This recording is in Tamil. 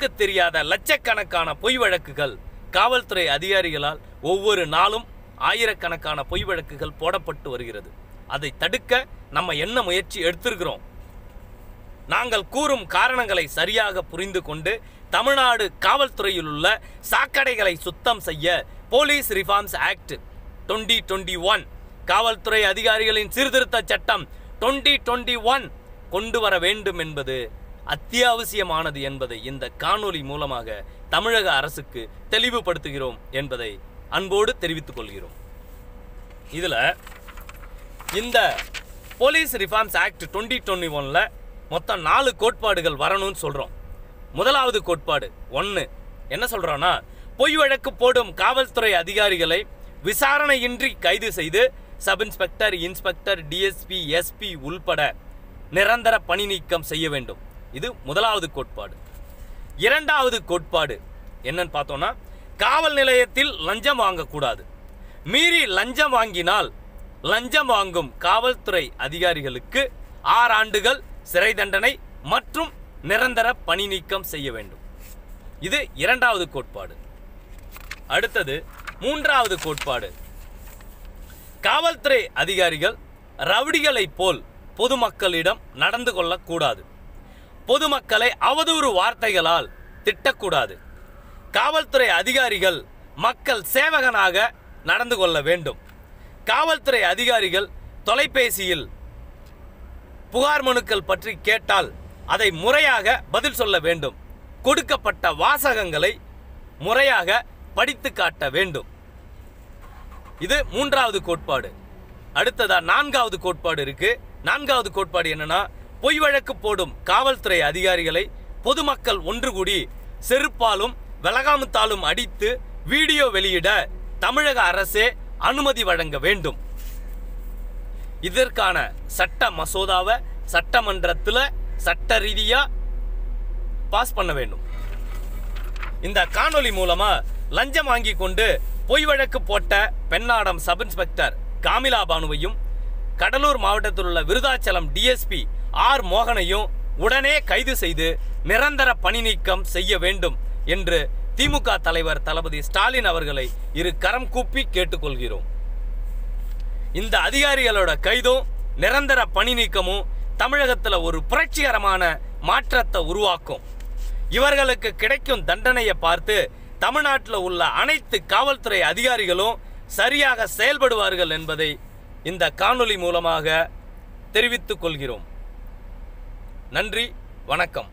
கணக்கு தெரியாத லட்சக்கணக்கான பொய் வழக்குகள் காவல்துறை அதிகாரிகளால் ஒவ்வொரு நாளும் ஆயிரக்கணக்கான பொய் வழக்குகள் போடப்பட்டு வருகிறது. அதை தடுக்க நம்ம என்ன முயற்சி எடுத்திருக்கிறோம்? நாங்கள் கூறும் காரணங்களை சரியாக புரிந்து கொண்டு தமிழ்நாடு காவல்துறையில் உள்ள சாக்கடைகளை சுத்தம் செய்ய police reforms act twenty twenty one காவல்துறை அதிகாரிகளின் சீர்திருத்த சட்டம் டுவெண்ட்டி டுவெண்ட்டி ஒன் கொண்டு வர வேண்டும் என்பது அத்தியாவசியமானது என்பதை இந்த காணொலி மூலமாக தமிழக அரசுக்கு தெளிவுபடுத்துகிறோம் என்பதை அன்போடு தெரிவித்துக் கொள்கிறோம். இதில் இந்த police reforms act twenty twenty ஒனில் மொத்தம் நாலு கோட்பாடுகள் வரணும்னு சொல்கிறோம் முதலாவது கோட்பாடு ஒன்று என்ன சொல்கிறோன்னா பொய் வழக்கு போடும் காவல்துறை அதிகாரிகளை விசாரணையின்றி கைது செய்து sub inspector inspector DSP SP உள்பட நிரந்தர பணி நீக்கம் செய்ய வேண்டும். இது முதலாவது கோட்பாடு. இரண்டாவது கோட்பாடு என்னன்னு பார்த்தோம்னா காவல் நிலையத்தில் லஞ்சம் வாங்கக்கூடாது. மீறி லஞ்சம் வாங்கினால் லஞ்சம் வாங்கும் காவல்துறை அதிகாரிகளுக்கு ஆறு ஆண்டுகள் சிறை தண்டனை மற்றும் நிரந்தர பணி நீக்கம் செய்ய வேண்டும். இது இரண்டாவது கோட்பாடு. அடுத்தது மூன்றாவது கோட்பாடு. காவல்துறை அதிகாரிகள் ரவுடிகளைப் போல் பொதுமக்களிடம் நடந்து கொள்ளக்கூடாது. பொதுமக்களை அவதூறு வார்த்தைகளால் திட்டக்கூடாது. காவல்துறை அதிகாரிகள் மக்கள் சேவகனாக நடந்து கொள்ள வேண்டும். காவல்துறை அதிகாரிகள் தொலைபேசியில் புகார் மனுக்கள் பற்றி கேட்டால் அதை முறையாக பதில் சொல்ல வேண்டும். கொடுக்கப்பட்ட வாசகங்களை முறையாக படித்து காட்ட வேண்டும். இது மூன்றாவது கோட்பாடு. அடுத்ததா நான்காவது கோட்பாடு இருக்கு. நான்காவது கோட்பாடு என்னன்னா பொய் வழக்கு போடும் காவல்துறை அதிகாரிகளை பொதுமக்கள் ஒன்று கூடி செருப்பாலும் விலகாமுத்தாலும் அடித்து வீடியோ வெளியிட தமிழக அரசே அனுமதி வழங்க வேண்டும். இதற்கான சட்ட மசோதாவை சட்டமன்றத்தில் சட்ட ரீதியாக பாஸ் பண்ண வேண்டும். இந்த காணொளி மூலமாக லஞ்சம் வாங்கி கொண்டு பொய் வழக்கு போட்ட பெண்ணாடம் சப் இன்ஸ்பெக்டர் காமிலா பானுவையும் கடலூர் மாவட்டத்தில் உள்ள விருதாச்சலம் டிஎஸ்பி ஆர் மோகனையும் உடனே கைது செய்து நிரந்தர பணி நீக்கம் செய்ய வேண்டும் என்று திமுக தலைவர் தளபதி ஸ்டாலின் அவர்களை இரு கரம் கூப்பி கேட்டுக்கொள்கிறோம். இந்த அதிகாரிகளோட கைதும் நிரந்தர பணி நீக்கமும் தமிழகத்தில் ஒரு புரட்சிகரமான மாற்றத்தை உருவாக்கும். இவர்களுக்கு கிடைக்கும் தண்டனையை பார்த்து தமிழ்நாட்டில் உள்ள அனைத்து காவல்துறை அதிகாரிகளும் சரியாக செயல்படுவார்கள் என்பதை இந்த காணொளி மூலமாக தெரிவித்துக் கொள்கிறோம். நன்றி வணக்கம்.